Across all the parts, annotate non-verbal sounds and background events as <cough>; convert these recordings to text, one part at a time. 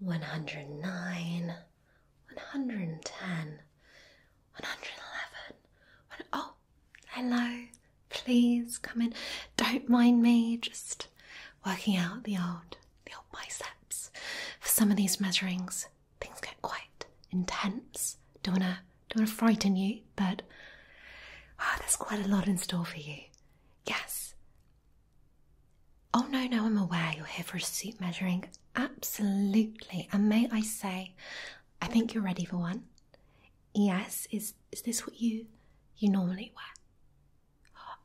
109, 110, 111. Oh, hello. Please come in. Don't mind me, just working out the old, the old biceps. For some of these measurings, things get quite intense. Don't wanna, don't wanna frighten you, but oh, there's quite a lot in store for you. Yes. Oh no, no, I'm aware you're here for a suit measuring. Absolutely. And may I say, I think you're ready for one. Yes, is is this what you you normally wear?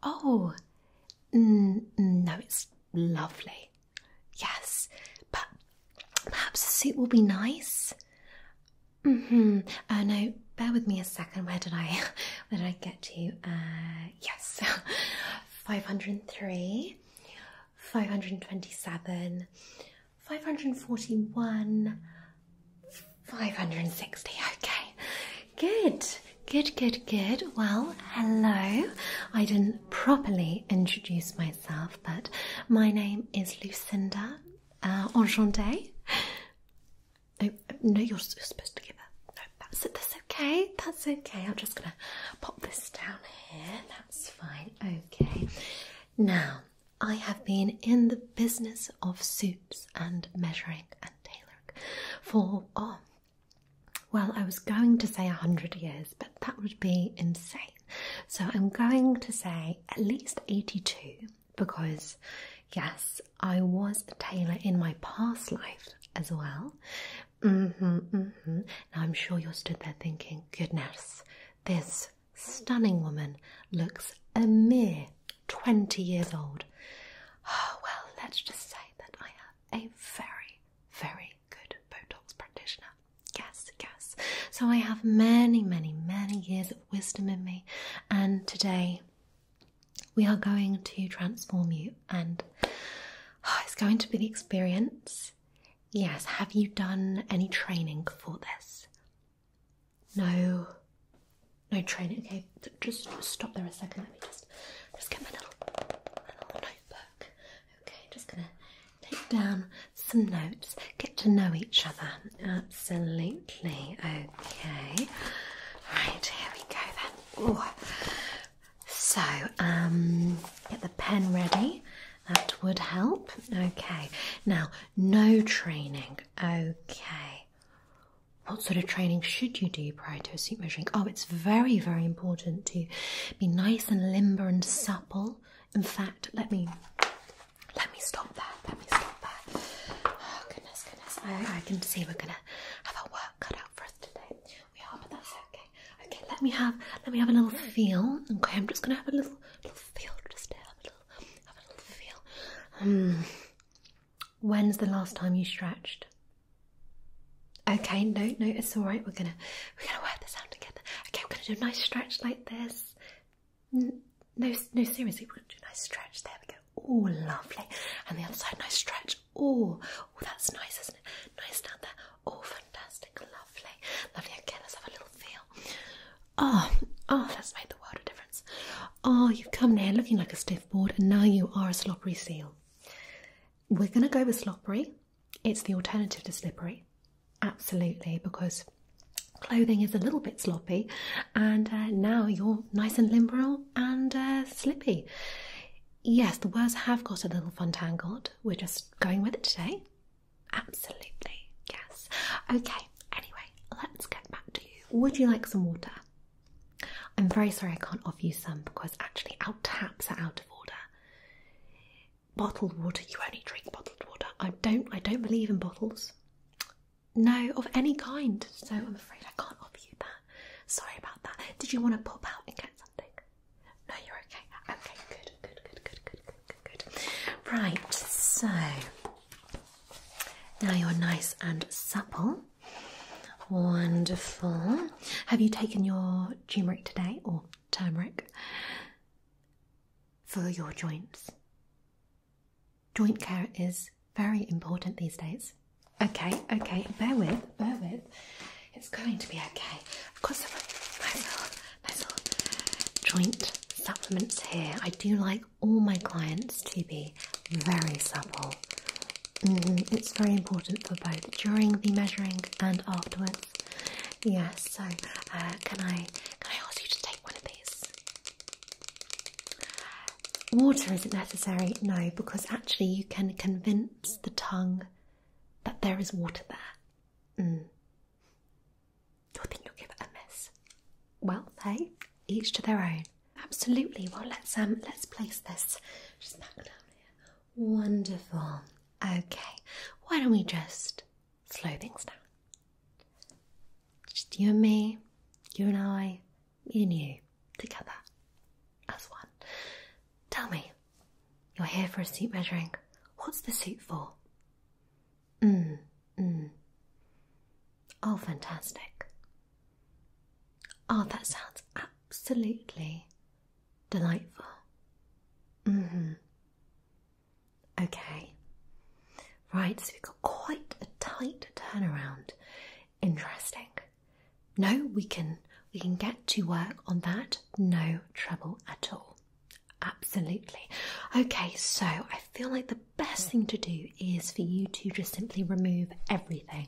Oh, no, it's lovely. Yes, but perhaps a suit will be nice. Mm-hmm. Oh no, bear with me a second. Where did I, <laughs> where did I get to? Uh, yes, <laughs> five hundred three, five hundred twenty-seven, five hundred forty-one, five hundred sixty. Okay, good. Good, good, good. Well, hello. I didn't properly introduce myself, but my name is Lucinda. Uh, enchantée. Oh, no, you're, supposed to give a. No, that's That's okay. That's okay. I'm just gonna pop this down here. That's fine. Okay. Now, I have been in the business of suits and measuring and tailoring for oh well, I was going to say a hundred years, but that would be insane. So I'm going to say at least 82 because, yes, I was a tailor in my past life as well. Mm-hmm, mm-hmm. Now I'm sure you're stood there thinking, goodness, this stunning woman looks a mere 20 years old. Oh, <sighs> well, let's just say that I have a very, very good Botox practitioner. Yes, yes. So I have many, many, many years of wisdom in me, and today we are going to transform you, and oh, <sighs> it's going to be the experience. Yes, have you done any training for this? No, no training. Okay, just stop there a second. Let me just just get my little, my little notebook. Okay, just gonna take down some notes, get to know each other. Absolutely. Okay. Right, here we go then. Ooh. So, um, get the pen ready. That would help. Okay. Now, no training. Okay. What sort of training should you do prior to a suit measuring? Oh, it's very, very important to be nice and limber and supple. In fact, let me let me stop there. Let me stop there. Oh goodness, goodness. I, I can see we're gonna have our work cut out for us today. We are, but that's okay. Okay, let me have let me have a little feel. Okay, I'm just gonna have a little little feel. Just have a little have a little feel. Hmm. When's the last time you stretched? Okay, no, no, it's all right. We're gonna we're gonna work this out together. Okay, we're gonna do a nice stretch like this. no, no, seriously, we're gonna do a nice stretch. There we go. Oh, lovely. And the other side, nice stretch. Oh, oh, that's nice, isn't it? Nice down there. Oh, fantastic, lovely, lovely. Okay, let's have a little feel. Oh, oh, that's made the world of difference. Oh, you've come here looking like a stiff board, and now you are a sloppery seal. We're gonna go with sloppery. It's the alternative to slippery. Absolutely, because clothing is a little bit sloppy, and uh, now you're nice and limber and uh, slippy. Yes, the words have got a little fun tangled. We're just going with it today. Absolutely, yes. Okay, anyway, let's get back to you. Would you like some water? I'm very sorry I can't offer you some because actually our taps are out of order. Bottled water, you only drink bottled water. I don't I don't believe in bottles. No, of any kind. So I'm afraid I can't offer you that. Sorry about that. Did you want to pop out and get something? No, you're okay. Okay, good, good, good, good, good, good, good. Right, so now you're nice and supple. Wonderful. Have you taken your turmeric today or turmeric for your joints? Joint care is very important these days. Okay, okay, bear with, bear with. It's going to be okay. I've got some nice little, nice little joint supplements here. I do like all my clients to be very supple. Mm, it's very important for both during the measuring and afterwards. Yes, so uh, can I can I ask you to take one of these? Water isn't necessary, no, because actually you can convince the tongue that there is water there. Mm. I think you'll give it a miss. Well, hey, each to their own. Absolutely. Well, let's um, let's place this just back down here. Wonderful. Okay. Why don't we just slow things down? Just you and me, you and I, me and you, together as one. Tell me, you're here for a suit measuring. What's the suit for? Mm, mm. Oh, fantastic. Oh, that sounds absolutely delightful. Mm hmm. Okay. Right, so we've got quite a tight turnaround. Interesting. No, we can we can get to work on that. No trouble at all. Absolutely. Okay, so I feel like the best thing to do is for you to just simply remove everything.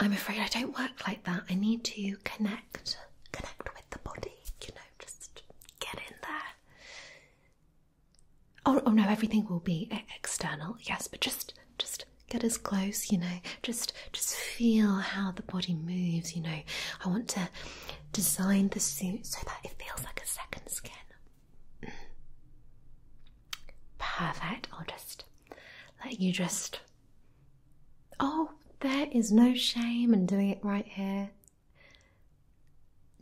I'm afraid I don't work like that. I need to connect connect with the body, you know, just get in there. Oh, oh no, everything will be external, yes, but just just get as close, you know, just just feel how the body moves, you know. I want to design the suit so that it feels like a second skin. Mm. Perfect. I'll just let you just Oh, there is no shame in doing it right here.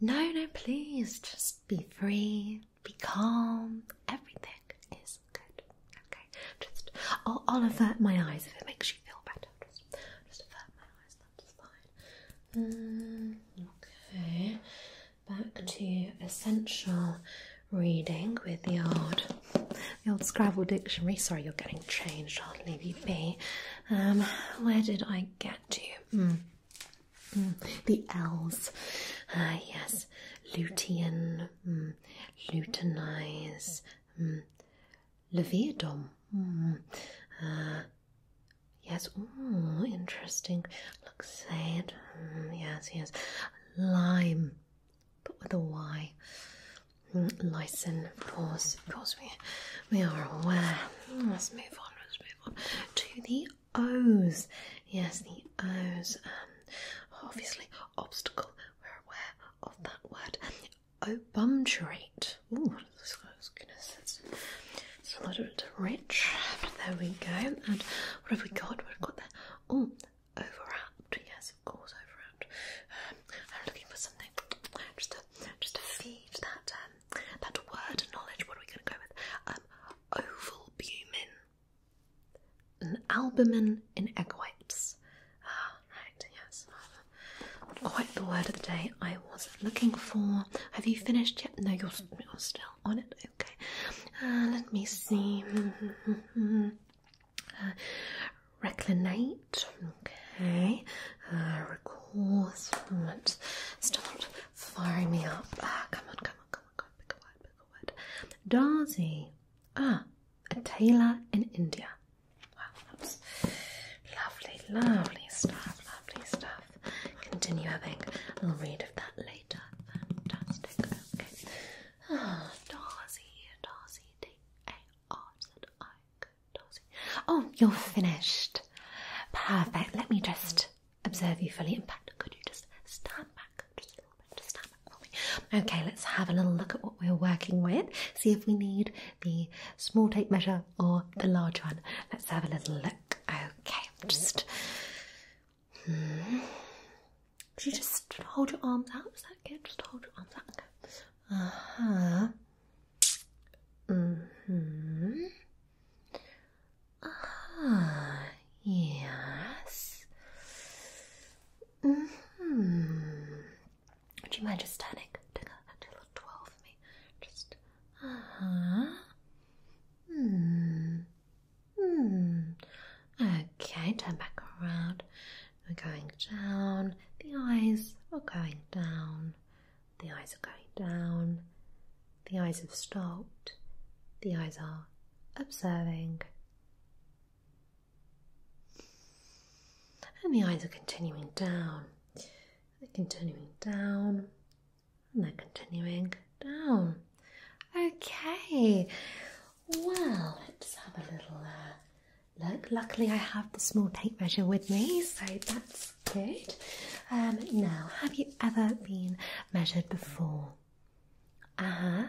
No, no, please, just be free, be calm. Everything is good. Okay, just I'll, I'll avert my eyes if it makes you feel better. Just, just avert my eyes. That's fine. Mm, okay, back to essential reading with the old, the old Scrabble dictionary. Sorry, you're getting changed. I'll leave you be. Um, where did I get to? Mm. Mm. The L's. Ah, yes. Lutein, mm. Lutenize, mm. Leviathan. Mm. Uh, yes, ooh, interesting. Luxade, mm, yes, yes. Lime, but with a Y. Mm, Lysin, of course, of course, we, we are aware. Let's move on, let's move on to the O's. Yes, the O's. Um, obviously, obstacle, we're aware of that word. Obumturate. Ooh, a rich, but there we go. And what have we got? We've got the oh, overwrapped. Yes, of course, overwrapped. Um, I'm looking for something just to just to feed that um, that word knowledge. What are we going to go with? Um, ovalbumin, an albumin in egg whites. Ah, right, yes. Quite the word of the day I was looking for. Have you finished yet? No, you're, you're still on it. Okay. Uh, let me see. uh, <laughs> reclinate. Okay. Uh, recourse. Still firing me up. Ah, come on, come on, come on, come on. Pick a word, pick a word. Darzi. Ah, a tailor in India. Wow, that's lovely, lovely stuff, lovely stuff. Continue having a little read of that later. Fantastic. Okay. Ah, Darzi, Darzi, D A R Z I. Darzi. Oh, you're finished. Perfect. Let me just observe you fully. In fact, could you just stand back just a little bit? Just stand back for me. Okay, let's have a little look at what we're working with. See if we need the small tape measure or the large one. Let's have a little look. down, the eyes are going down, the eyes are going down, the eyes have stopped, the eyes are observing, and the eyes are continuing down, they're continuing down, and they're continuing down. Okay, well, look. Luckily, I have the small tape measure with me, so that's good. Um, now, have you ever been measured before? Uh huh.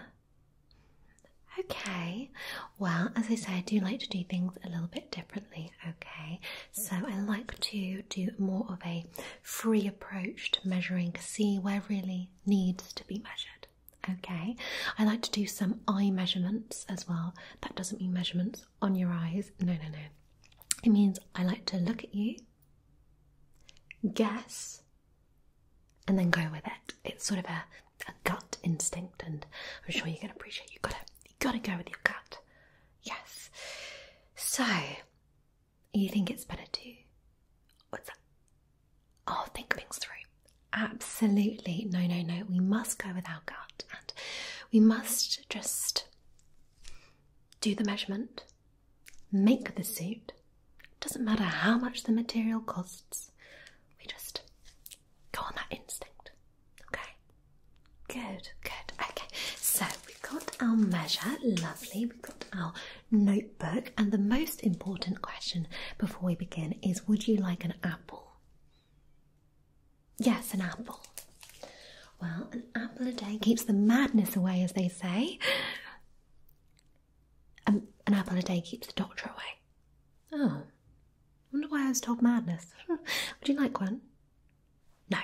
Okay, well, as I say, I do like to do things a little bit differently, okay? So I like to do more of a free approach to measuring, see where really needs to be measured, okay? I like to do some eye measurements as well. That doesn't mean measurements on your eyes, no, no, no. It means I like to look at you, guess, and then go with it. It's sort of a, a gut instinct, and I'm sure you can appreciate you gotta you gotta go with your gut. Yes. So you think it's better to what's that? Oh, think things through. Absolutely. No, no, no. We must go with our gut and we must just do the measurement, make the suit. Doesn't matter how much the material costs. We just go on that instinct. Okay. Good, good. Okay. So we've got our measure, lovely. We've got our notebook, and the most important question before we begin is would you like an apple? Yes, an apple. Well, an apple a day keeps the madness away, as they say. Um, an apple a day keeps the doctor away. Oh, wonder why I was told madness. <laughs> Would you like one? No.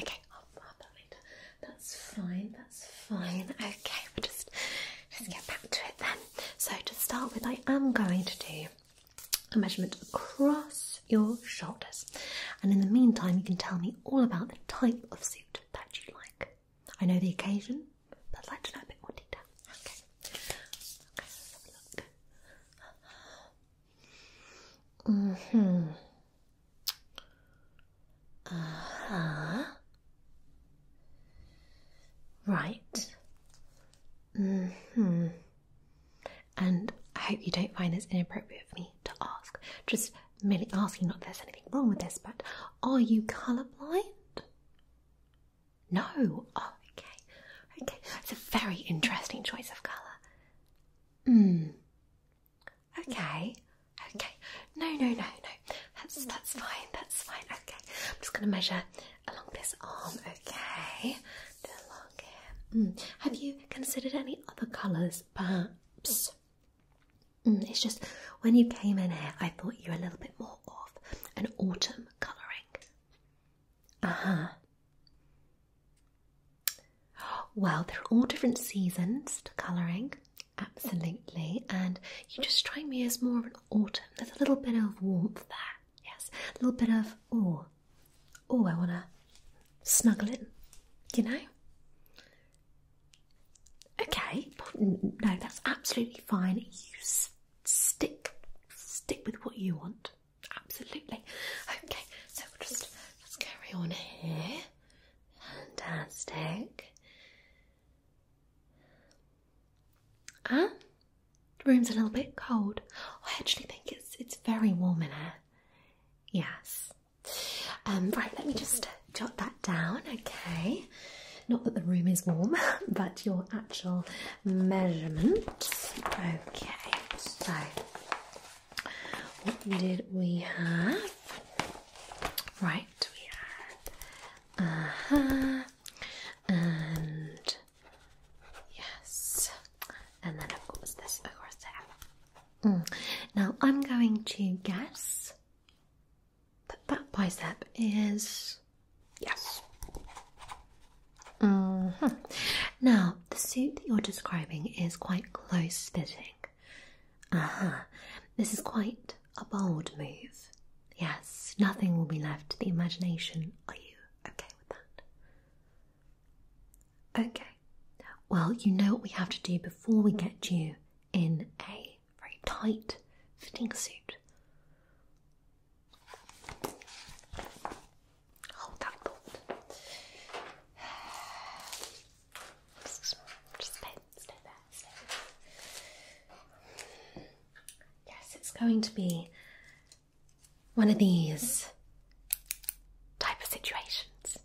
Okay, I'll have that later. That's fine. That's fine. Okay, we'll just just get back to it then. So to start with, I am going to do a measurement across your shoulders, and in the meantime, you can tell me all about the type of suit that you like. I know the occasion, but I'd like to know a bit more detail. Okay. Okay, let's have a look. Mm-hmm. Uh-huh. Right. Mm-hmm. And I hope you don't find this inappropriate for me to ask. Just merely asking not there's anything wrong with this, but are you colourblind? No. Oh, okay. Okay. It's a very interesting choice of colour. Hmm. Okay. Okay. No, no, no, no. That's that's fine. That's fine. Okay. I'm just gonna measure along this arm. Okay. Along here. Mm. Have you considered any other colours, perhaps? Mm, it's just when you came in here, I thought you were a little bit more of an autumn colouring. Uh huh. Well, there are all different seasons to colouring, absolutely, and you just strike me as more of an autumn. There's a little bit of warmth there, yes, a little bit of oh, oh, I want to snuggle in, you know. Okay, no, that's absolutely fine. You stick, stick with what you want. Absolutely. Okay, so we'll just let's carry on here. Fantastic. Huh? The room's a little bit cold. I actually think it's it's very warm in here. Yes. Um, right, let me just jot that down, okay? Not that the room is warm, <laughs> but your actual measurement. Okay, so what did we have? Right, we had uh huh, and yes, and then of course this across there. Mm. Now I'm going to guess that that bicep is yes. Mm -hmm. Now the suit that you're describing is quite close fitting. Uh huh. This is quite a bold move. Yes, nothing will be left to the imagination. Are you okay with that? Okay. Well, you know what we have to do before we get you in a very tight fitting suit. going to be one of these type of situations.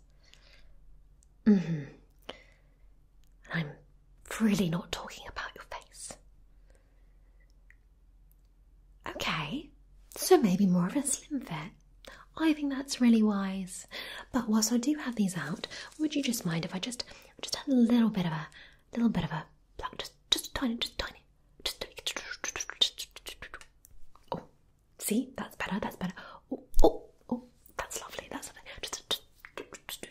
Mm -hmm. I'm really not talking about your face. Okay, so maybe more of a slim fit. I think that's really wise. But whilst I do have these out, would you just mind if I just just had a little bit of a little bit of a just just tiny, just tiny see, that's better, that's better. Oh, oh, oh, that's lovely, that's lovely. Just, just, just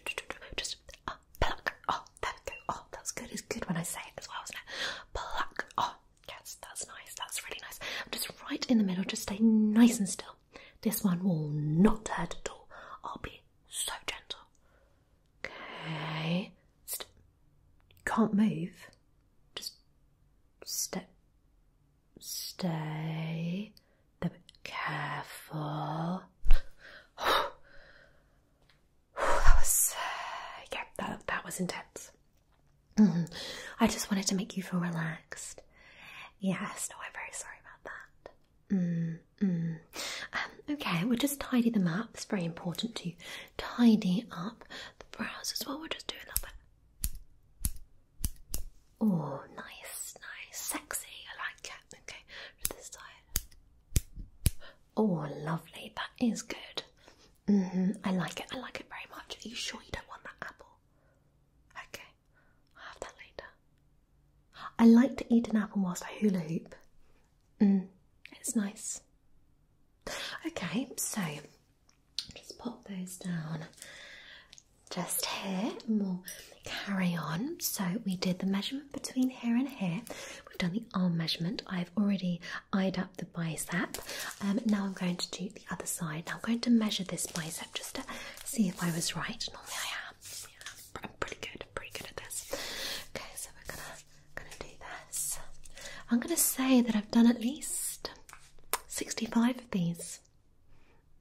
just uh, pluck. Oh, there we go. Oh, that's good. It's good when I say it as well, isn't it? Pluck. Oh, yes, that's nice. That's really nice. Just right in the middle. Just stay nice and still. This one will not hurt at all. I'll be so gentle. Okay. St- can't move. Just step. Stay. Be careful. that was yeah, that that was intense. Mhm. I just wanted to you feel relaxed. Yes, no, I'm very sorry about that. Mm, mm. Um, okay, we'll just tidy them up. It's very important to tidy up the brows as well. We'll just do a little bit. Oh, nice, nice, sexy. I like it. Okay, to this side. Oh, lovely. That is good. hmm I like it. I like it very much. Are you sure you don't want that apple? Okay, I'll have that later. I like to eat an apple whilst I hula hoop. Mm, it's nice. Okay, so just pop those down just here and we'll carry on. So we did the measurement between here and here. We've done the arm measurement. I've already eyed up the bicep. Um, now I'm going to do the other side. Now I'm going to measure this bicep just to see if I was right. Normally I am. Yeah, I'm pretty good. pretty good at this. Okay, so we're gonna gonna do this. I'm gonna say that I've done at least 65 of these.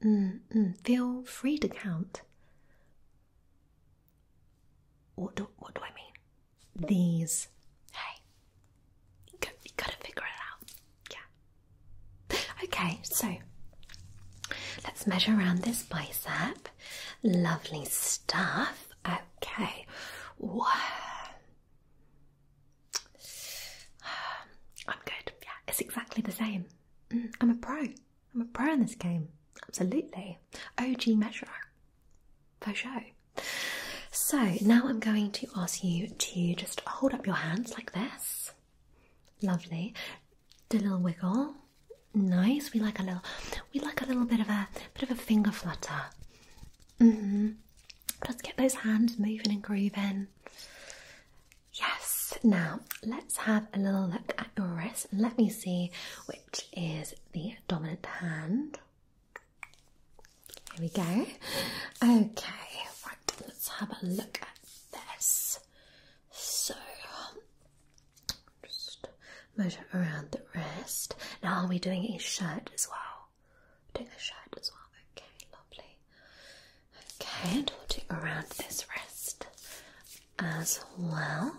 Mm, mm, feel free to count. What do, what do I mean? These. Hey, you, got, you gotta figure it out. Yeah. Okay, so let's measure around this bicep. Lovely stuff. Okay. Wow. I'm good. Yeah, it's exactly the same. Mm, I'm a pro. I'm a pro in this game. Absolutely. OG measurer. For sure. So now I'm going to ask you to just hold up your hands like this. Lovely. Do a little wiggle. Nice. We like a little we like a little bit of a bit of a finger flutter. Mm-hmm. Let's get those hands moving and grooving. Now let's have a little look at your wrist and let me see which is the dominant hand. Here we go. Okay, right, let's have a look at this. So, just measure around the wrist. Now, are we doing a shirt as well? Doing a shirt as well. Okay, lovely. Okay, and we'll do around this wrist as well.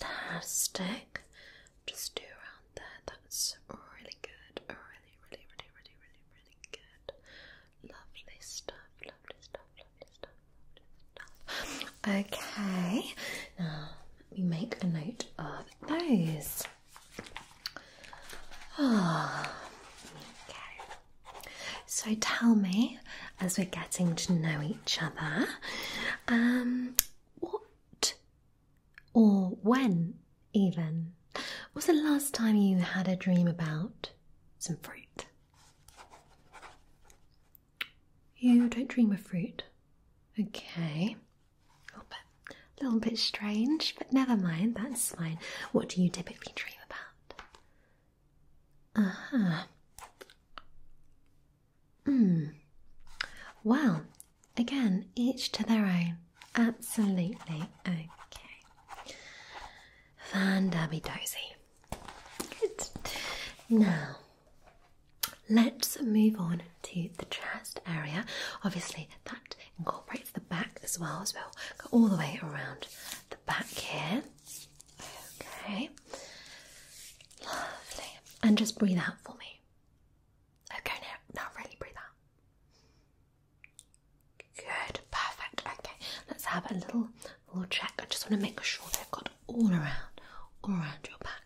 Fantastic. Just do around there. That's really good. Really, really, really, really, really, really good. Lovely stuff. Lovely stuff. Lovely stuff. Lovely stuff. Okay. Now let me make a note of those. Ah. okay. So tell me, as we're getting to know each other, um, or when even was the last time you had a dream about some fruit? You don't dream of fruit. Okay. A little bit, a little bit strange, but never mind, that's fine. What do you typically dream about? Uh huh. Hmm. Well, again, each to their own. Absolutely. Van Dabby Dozy. Good. Now, let's move on to the chest area. Obviously, that incorporates the back as well as well. Go all the way around the back here. Okay. Lovely. And just breathe out for me. Okay, now, now really breathe out. Good, perfect. Okay, let's have a little little check. I just want to make sure they've got all around, around your back.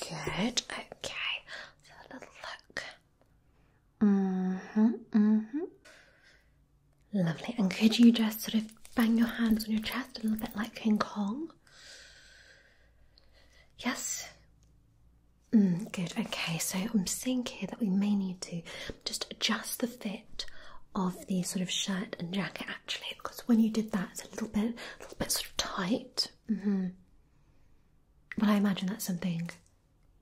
Good. Okay. So a little look. Mhm. Mhm. Lovely. And could you just sort of bang your hands on your chest a little bit like King Kong? Yes. Mm, good. Okay. So I'm seeing here that we may need to just adjust the fit of the sort of shirt and jacket actually, because when you did that, it's a little bit, a little bit sort of tight. Mm-hmm. But I imagine that's something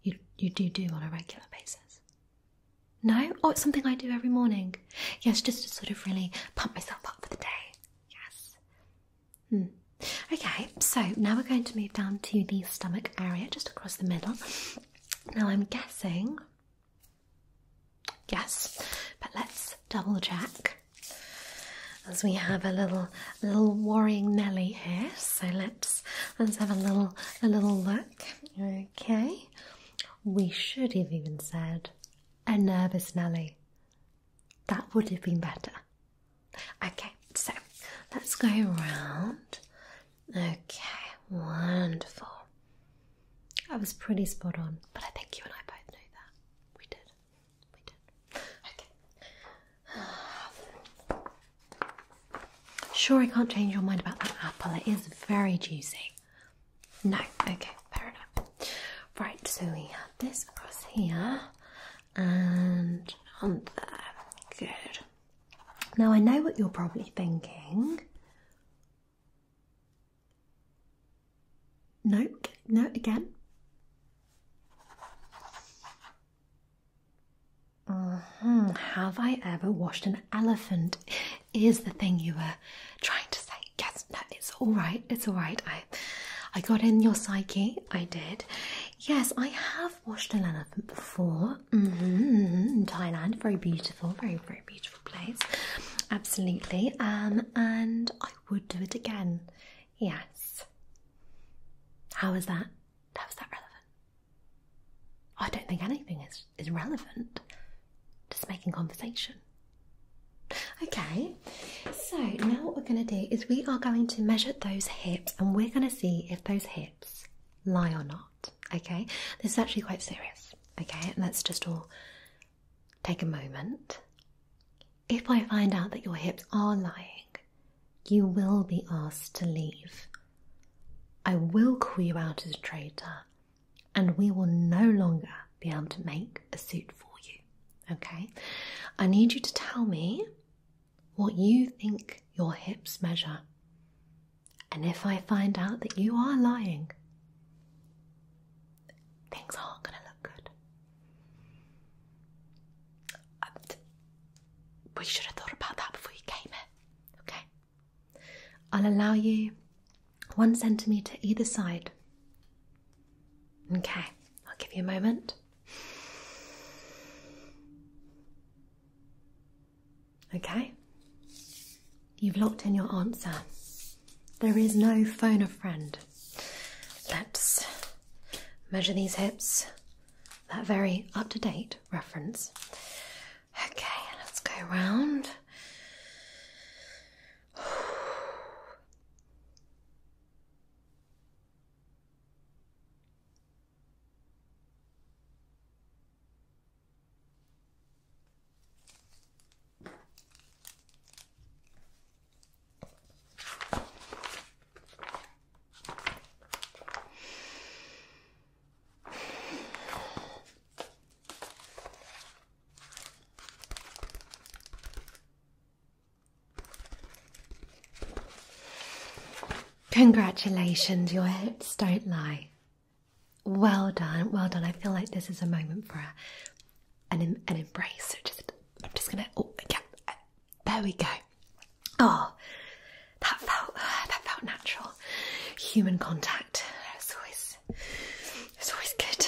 you you do do on a regular basis. No? Oh, it's something I do every morning. Yes, just to sort of really pump myself up for the day. Yes. Hmm. Okay, so now we're going to move down to the stomach area, just across the middle. Now I'm guessing. Yes, but let's double check as we have a little little worrying Nelly here. So let's let's have a little a little look. Okay. We should have even said a nervous Nelly. That would have been better. Okay, so let's go around. Okay, wonderful. I was pretty spot on, but I think you and I both knew that. We did. We did. Okay. Sure, I can't change your mind about that apple. It is very juicy. No, okay, fair enough. Right, so we have this across here and on there. Good. Now I know what you're probably thinking. No, no, again. Uh-huh. Have I ever washed an elephant? Is the thing you were trying to say? Yes, no, it's all right. It's all right. I, I got in your psyche. I did. Yes, I have washed an elephant before. Mm-hmm. In Thailand, very beautiful, very very beautiful place. Absolutely. Um, and I would do it again. Yes. How is that? How is that relevant? I don't think anything is, is relevant. Just making conversation. Okay, so now what we're going to do is we are going to measure those hips and we're going to see if those hips lie or not. Okay, this is actually quite serious. Okay, let's just all take a moment. If I find out that your hips are lying, you will be asked to leave. I will call you out as a traitor, and we will no longer be able to make a suit for you. Okay? I need you to tell me what you think your hips measure. And if I find out that you are lying, things aren't going to look good. We should have thought about that before you came here, Okay? I'll allow you one centimetre either side. Okay, I'll give you a moment. Okay, you've locked in your answer. There is no phone a friend. Let's measure these hips. That very up to date reference. Okay, let's go around. Congratulations, your hips don't lie. Well done, well done. I feel like this is a moment for a, an, an embrace. So just, I'm just gonna, oh, yeah, uh, there we go. Oh, that felt, <sighs> that felt natural. Human contact. It's always, it's always good.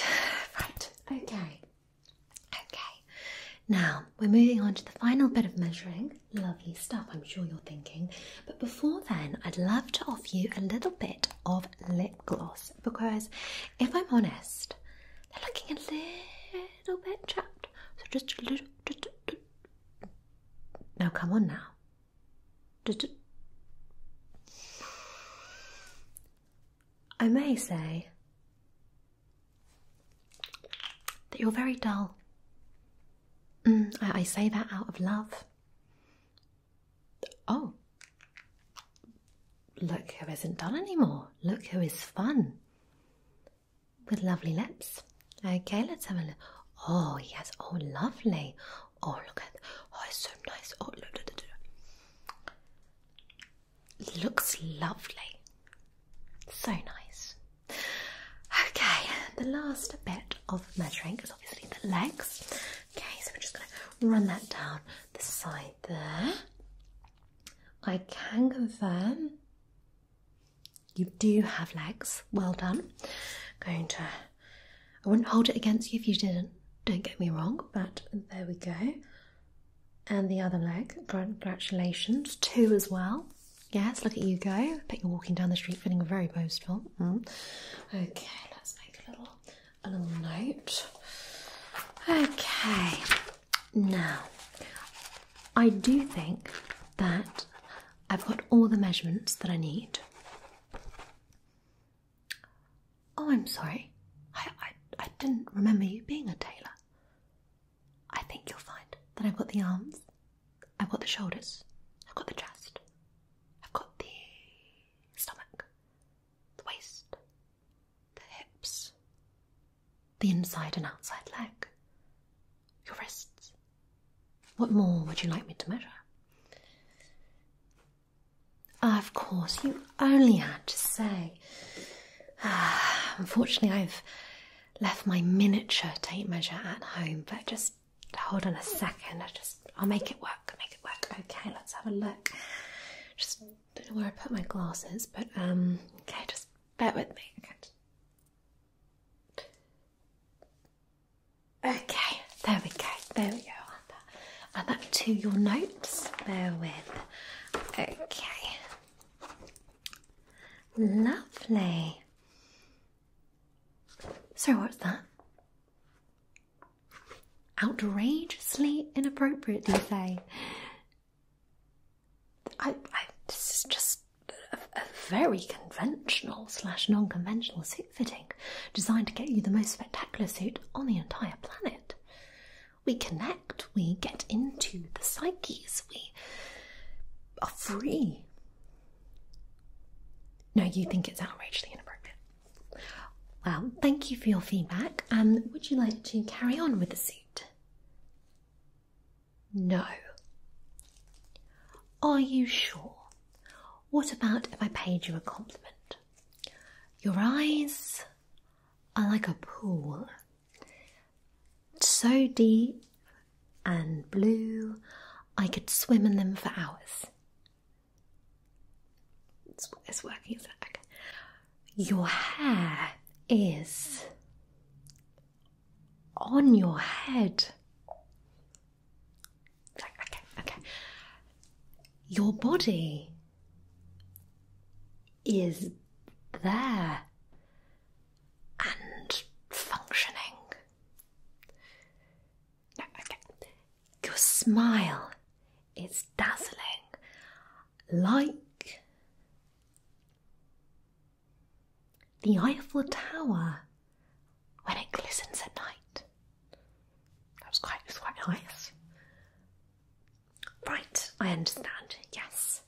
Right, okay. Okay, now we're moving on to the final bit of measuring. Lovely stuff, I'm sure you're thinking. But before then, I'd love to offer you a little bit of lip gloss because, if I'm honest, they're looking a little bit chapped. So just a little, just. Now, come on now. I may say that you're very dull. Mm, I, say that out of love. Oh. Look who isn't dull anymore. Look who is fun. With lovely lips. Okay, let's have a look. Oh, yes. Oh, lovely. Oh, look at Oh, it's so nice. Oh, look, look, look. Looks lovely. So nice. Okay, the last bit of measuring is obviously the legs. Okay, so we're just going to run that down the side there. I can confirm you do have legs. Well done. Going to. I wouldn't hold it against you if you didn't. Don't get me wrong, but there we go. And the other leg. Congratulations. Two as well. Yes, look at you go. I bet you're walking down the street feeling very boastful. Mm. Okay, let's make a little a little note. Okay. Now, I do think that I've got all the measurements that I need. Oh, I'm sorry. I, I, I didn't remember you being a tailor. I think you'll find that I've got the arms, I've got the shoulders, I've got the chest, I've got the stomach, the waist, the hips, the inside and outside leg, your wrists. What more would you like me to measure? Ah, of course, you only had to say. Ah, unfortunately, I've left my miniature tape measure at home, but just hold on a second. I just, I'll make it work. Make it work. Okay, let's have a look. Just don't know where I put my glasses, but um, okay, just bear with me. Okay. Okay. There we go. Add that, add that to your notes. Bear with. Okay. Lovely. So, what's that? Outrageously inappropriate, do you say? I, I this is just a, a very conventional slash non-conventional suit fitting, designed to get you the most spectacular suit on the entire planet. We connect, we get into the psyches, we are free. No, you think it's outrageously inappropriate. Well, thank you for your feedback. And would you like to carry on with the suit? No. Are you sure? What about if I paid you a compliment? Your eyes are like a pool, so deep and blue, I could swim in them for hours. It's, it's working? Okay. Your hair is on your head. Okay, okay. Your body is there and functioning. No, okay. Your smile It's dazzling, like the Eiffel Tower when it glistens at night. That was quite, was quite nice. Right, I understand. Yes.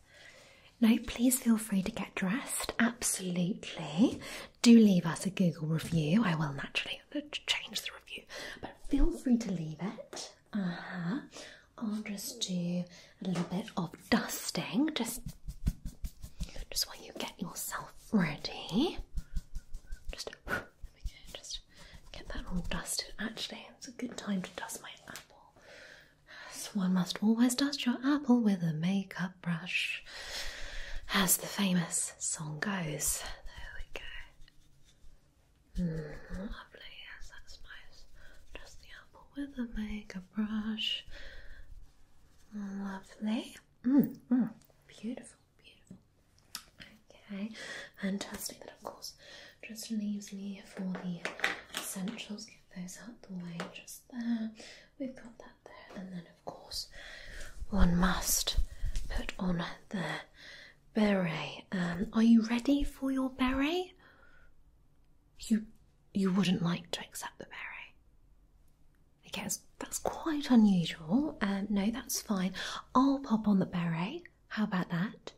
No, please feel free to get dressed. Absolutely. Do leave us a Google review. I will naturally uh, change the review, but feel free to leave it. Uh huh. I'll just do a little bit of dusting, just just while you get yourself ready. Just, just get that all dusted. Actually, it's a good time to dust my apple. So one must always dust your apple with a makeup brush, as the famous song goes. There we go. Mm, lovely, yes, that's nice. Dust the apple with a makeup brush. Lovely. Mm, mm, beautiful, beautiful. Okay, fantastic. That, of course, just leaves me for the essentials. Get those out the way just there. We've got that there, and then, of course, one must put on the beret. Um, are you ready for your beret? You you wouldn't like to accept the beret. Okay, that's quite unusual. Um, no, that's fine. I'll pop on the beret. How about that?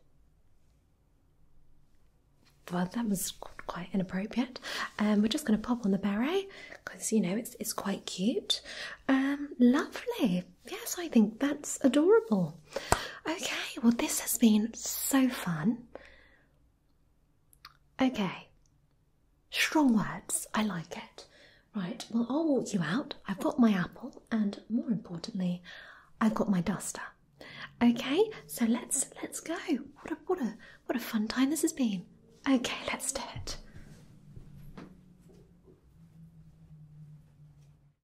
Well, that was quite inappropriate. Um, we're just going to pop on the beret because you know it's it's quite cute. Um, lovely. Yes, I think that's adorable. Okay, well, this has been so fun. Okay, strong words. I like it. Right, well, I'll walk you out. I've got my apple, and more importantly, I've got my duster. Okay, so let's let's go. What a what a what a fun time this has been. Okay, let's do it.